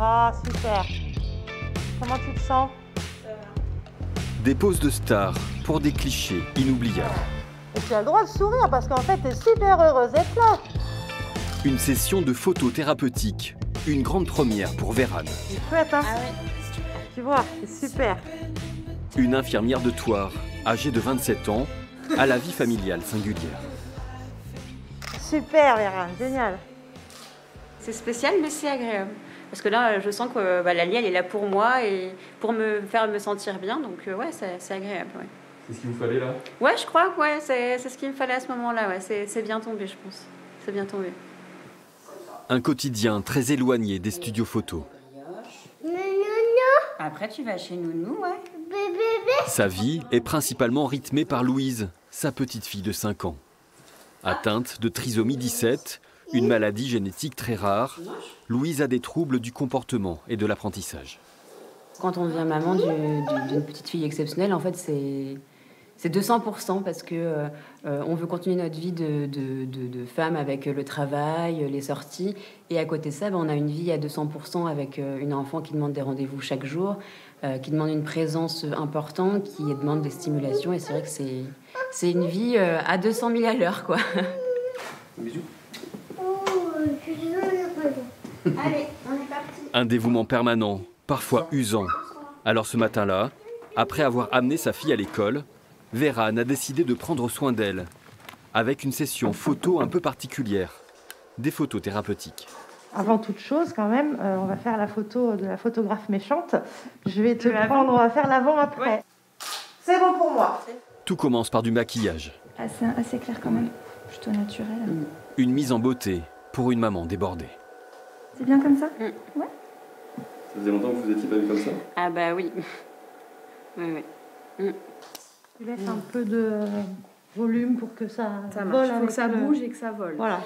Ah, super. Comment tu te sens Des poses de stars pour des clichés inoubliables. Et tu as le droit de sourire parce qu'en fait, t'es super heureuse d'être là. Une session de photos thérapeutiques. Une grande première pour Vérane. C'est chouette, hein Tu vois, c'est super. Une infirmière de Toire, âgée de 27 ans, à la vie familiale singulière. Super, Vera, génial. C'est spécial, mais c'est agréable. Parce que là, je sens que bah, la lie, elle est là pour moi et pour me faire me sentir bien. Donc, euh, ouais, c'est agréable. Ouais. C'est ce qu'il vous fallait là? Ouais, je crois que ouais, c'est c'est ce qu'il me fallait à ce moment-là. Ouais. C'est c'est bien tombé, je pense. C'est bien tombé. Un quotidien très éloigné des studios photos. Après, tu vas chez Nounou, ouais. Sa vie est principalement rythmée par Louise, sa petite fille de 5 ans. Atteinte de trisomie 17, une maladie génétique très rare, Louise a des troubles du comportement et de l'apprentissage. Quand on devient maman du- du- d'une petite fille exceptionnelle, en fait, c'est c'est 200% parce que euh, on veut continuer notre vie de, de- de- de femme avec le travail, les sorties, et à côté de ça, ben, on a une vie à 200% avec euh, une enfant qui demande des rendez-vous chaque jour, euh, qui demande une présence importante, qui demande des stimulations, et c'est vrai que c'est c'est une vie euh, à 200 000 à l'heure, quoi. Un dévouement permanent, parfois usant. Alors ce matin-là, après avoir amené sa fille à l'école, Vérane a décidé de prendre soin d'elle, avec une session photo un peu particulière, des photos thérapeutiques. Avant toute chose, quand même, euh, on va faire la photo de la photographe méchante. Je vais te prendre, on va faire l'avant-après. C'est bon pour moi. Tout commence par du maquillage, Assez, assez clair quand même, plutôt naturel. une mise en beauté pour une maman débordée. C'est bien comme ça? Ça faisait longtemps que vous n'étiez pas vu comme ça? Ah bah oui. Oui, oui. Tu laisses un peu de volume pour que ça, Ça vole marche, il faut avec que ça le- bouge et que ça vole. Voilà.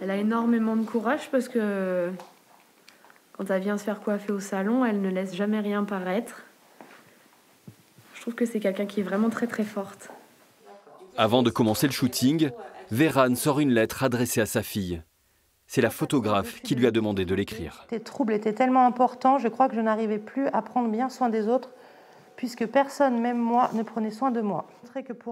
Elle a énormément de courage parce que quand elle vient se faire coiffer au salon, elle ne laisse jamais rien paraître. Je trouve que c'est quelqu'un qui est vraiment très très forte. Avant de commencer le shooting, Vérane sort une lettre adressée à sa fille. C'est la photographe qui lui a demandé de l'écrire. Tes troubles étaient tellement importants, je crois que je n'arrivais plus à prendre bien soin des autres, puisque personne, même moi, ne prenait soin de moi.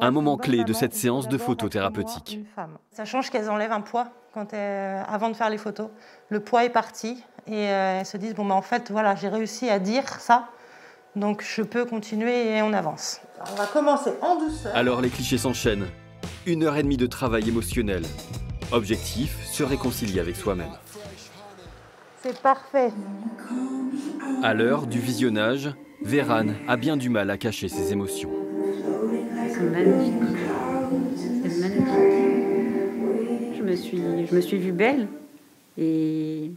Un moment clé de cette séance de femme. Ça change qu'elles enlèvent un poids quand elles- avant de faire les photos. Le poids est parti et euh, elles se disent bon bah en fait voilà j'ai réussi à dire ça, donc je peux continuer et on avance. Alors, on va commencer en douceur. Alors les clichés s'enchaînent. Une heure et demie de travail émotionnel. Objectif, se réconcilier avec soi-même. C'est parfait. À l'heure du visionnage, Vérane a bien du mal à cacher ses émotions. C'est magnifique. C'est magnifique. Je me suis, je me suis vue belle et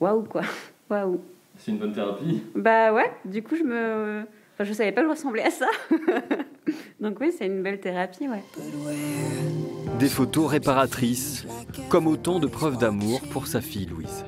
waouh quoi, waouh. C'est une bonne thérapie. Bah ouais, du coup je me, enfin, je savais pas que je ressemblais à ça. Donc oui, c'est une belle thérapie, ouais. Des photos réparatrices, comme autant de preuves d'amour pour sa fille Louise.